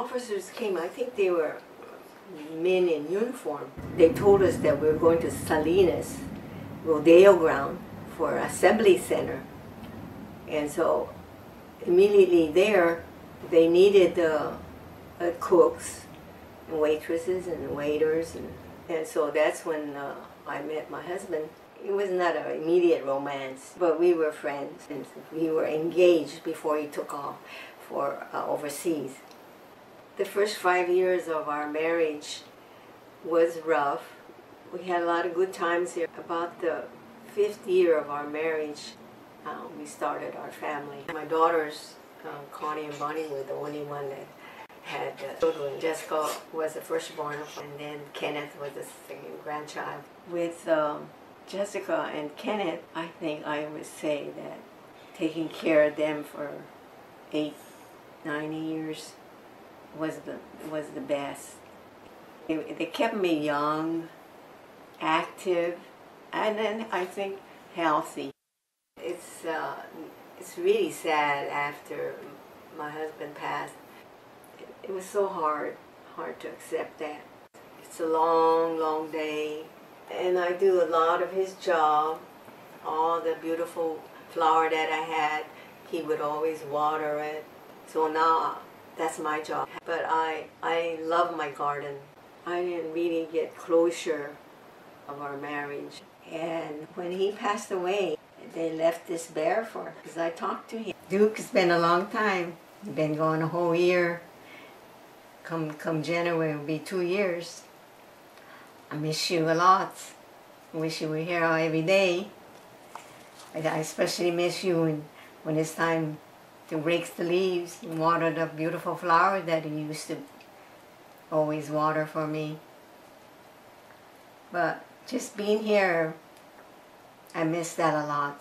Officers came, I think they were men in uniform. They told us that we were going to Salinas, Rodeo Ground, for Assembly Center. And so immediately there, they needed uh, uh, cooks and waitresses and waiters. And, and so that's when uh, I met my husband. It was not an immediate romance, but we were friends. And we were engaged before he took off for uh, overseas. The first five years of our marriage was rough. We had a lot of good times here. About the fifth year of our marriage, uh, we started our family. My daughters, um, Connie and Bonnie, were the only one that had uh, children. Jessica was the firstborn, and then Kenneth was the second grandchild. With um, Jessica and Kenneth, I think I would say that taking care of them for eight, nine years was the was the best. It, they kept me young, active, and then I think healthy. It's uh, it's really sad after my husband passed. It, it was so hard, hard to accept that. It's a long, long day, and I do a lot of his job. All the beautiful flower that I had, he would always water it. So now that's my job. But I, I love my garden. I didn't really get closure of our marriage. And when he passed away, they left this bear for because I talked to him. Duke, it's been a long time. It's been going a whole year. Come come January will be two years. I miss you a lot. Wish you were here every day. I especially miss you when, when it's time to rake the leaves and water the beautiful flowers that he used to always water for me. But just being here, I miss that a lot.